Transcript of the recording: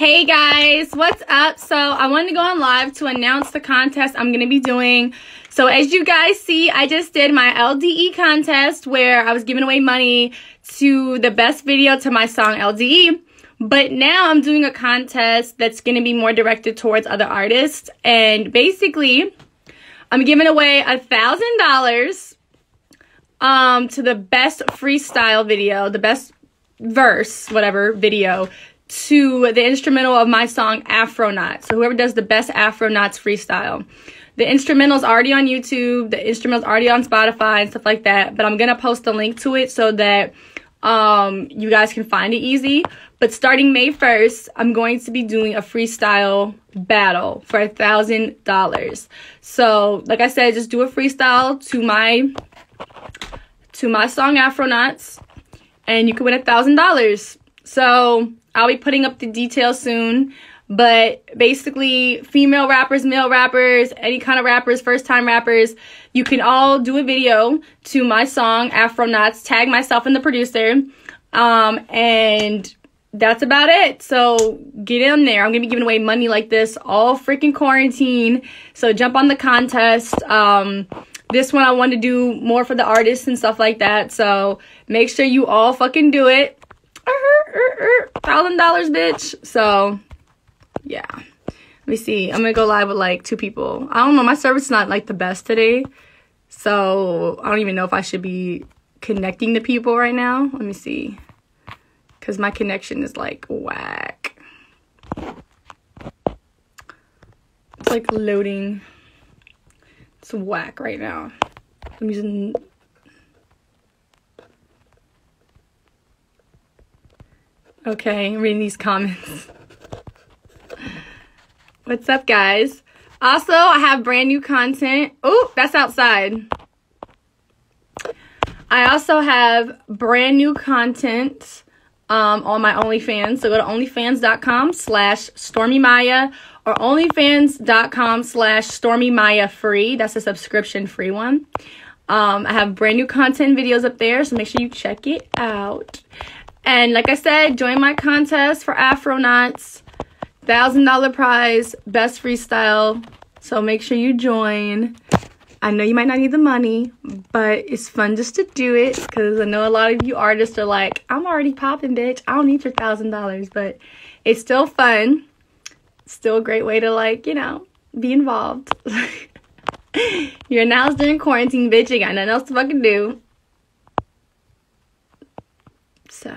Hey guys, what's up? So, I wanted to go on live to announce the contest I'm going to be doing. So, as you guys see, I just did my LDE contest where I was giving away money to the best video to my song LDE. But now I'm doing a contest that's going to be more directed towards other artists. And basically, I'm giving away a thousand dollars um to the best freestyle video, the best verse, whatever video to the instrumental of my song Afro Afronaut. So whoever does the best Afro Afronauts freestyle. The instrumental's already on YouTube, the instrumental's already on Spotify and stuff like that, but I'm going to post a link to it so that um you guys can find it easy. But starting May 1st, I'm going to be doing a freestyle battle for a thousand dollars. So, like I said, just do a freestyle to my to my song Afro Afronauts, and you can win a thousand dollars. So I'll be putting up the details soon. But basically, female rappers, male rappers, any kind of rappers, first time rappers, you can all do a video to my song Afronauts, tag myself and the producer. Um, and that's about it. So get in there. I'm gonna be giving away money like this all freaking quarantine. So jump on the contest. Um, this one I want to do more for the artists and stuff like that. So make sure you all fucking do it. Thousand dollars, bitch. So yeah. Let me see. I'm gonna go live with like two people. I don't know. My service is not like the best today. So I don't even know if I should be connecting to people right now. Let me see. Cause my connection is like whack. It's like loading. It's whack right now. I'm using Okay, reading these comments. What's up, guys? Also, I have brand new content. Oh, that's outside. I also have brand new content um, on my OnlyFans. So go to onlyfans.com slash stormimaya or onlyfans.com slash stormimaya free. That's a subscription free one. Um, I have brand new content videos up there, so make sure you check it out. And like I said, join my contest for Afronauts. Thousand dollar prize, best freestyle. So make sure you join. I know you might not need the money, but it's fun just to do it because I know a lot of you artists are like, I'm already popping, bitch. I don't need your thousand dollars, but it's still fun. Still a great way to like, you know, be involved. You're now during quarantine, bitch. You got nothing else to fucking do. So.